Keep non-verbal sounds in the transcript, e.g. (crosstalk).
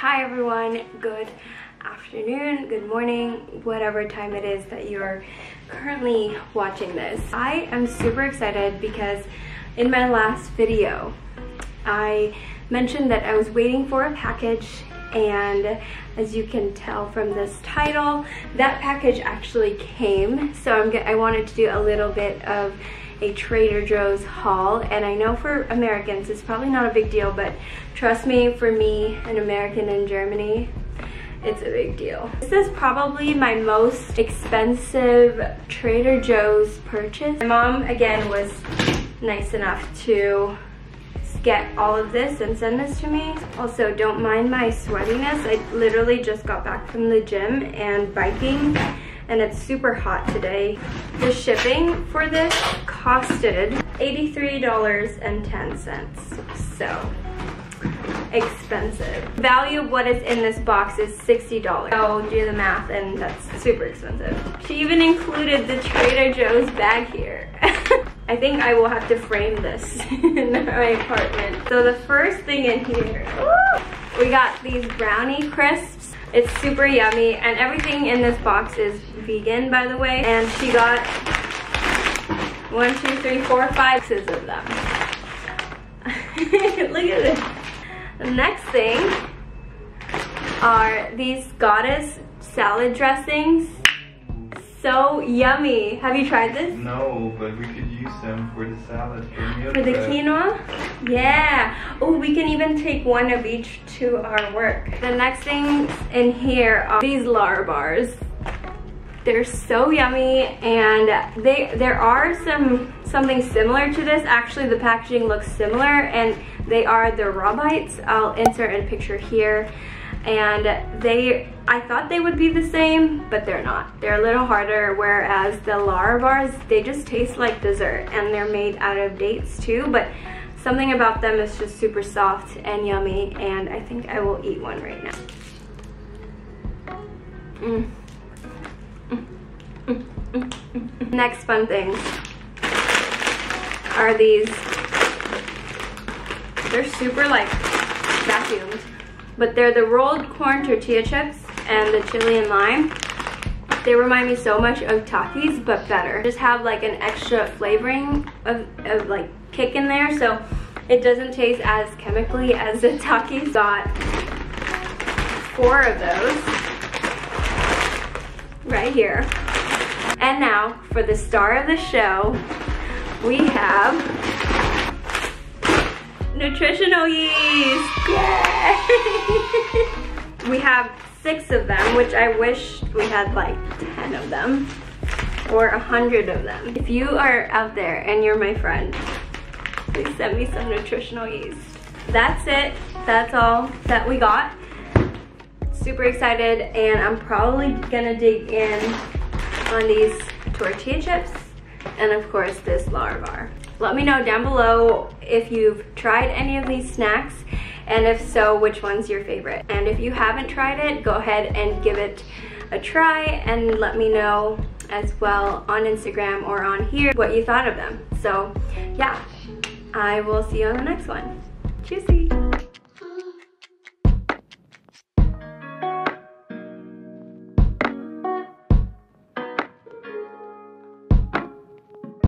Hi everyone, good afternoon, good morning, whatever time it is that you're currently watching this. I am super excited because in my last video, I mentioned that I was waiting for a package and as you can tell from this title, that package actually came. So I'm, I wanted to do a little bit of a Trader Joe's haul and I know for Americans it's probably not a big deal but trust me for me an American in Germany it's a big deal. This is probably my most expensive Trader Joe's purchase. My mom again was nice enough to get all of this and send this to me. Also, don't mind my sweatiness. I literally just got back from the gym and biking and it's super hot today. The shipping for this costed $83.10. So expensive. Value of what is in this box is $60. So do the math and that's super expensive. She even included the Trader Joe's bag here. (laughs) I think I will have to frame this (laughs) in my apartment. So the first thing in here, we got these brownie crisps. It's super yummy and everything in this box is vegan by the way. And she got one, two, three, four, five pieces of them. (laughs) Look at this. The next thing are these goddess salad dressings so yummy. Have you tried this? No, but we could use them for the salad for For the quinoa? Yeah. Oh, we can even take one of each to our work. The next thing in here are these Larabars. They're so yummy and they there are some something similar to this. Actually, the packaging looks similar and they are the raw bites. I'll insert a picture here and they I thought they would be the same but they're not. They're a little harder whereas the Larabars they just taste like dessert and they're made out of dates too. But something about them is just super soft and yummy and I think I will eat one right now. Mm. Next fun things are these, they're super like vacuumed but they're the rolled corn tortilla chips and the chili and lime. They remind me so much of Takis, but better. Just have like an extra flavoring of, of like kick in there, so it doesn't taste as chemically (laughs) as the Takis. Got four of those right here. And now for the star of the show, we have nutritional yeast. Yay! (laughs) we have six of them, which I wish we had like 10 of them or a hundred of them. If you are out there and you're my friend, please send me some nutritional yeast. That's it. That's all that we got. Super excited and I'm probably gonna dig in on these tortilla chips and of course this Larabar. Let me know down below if you've tried any of these snacks and if so, which one's your favorite. And if you haven't tried it, go ahead and give it a try and let me know as well on Instagram or on here what you thought of them. So yeah, I will see you on the next one. Cheersy!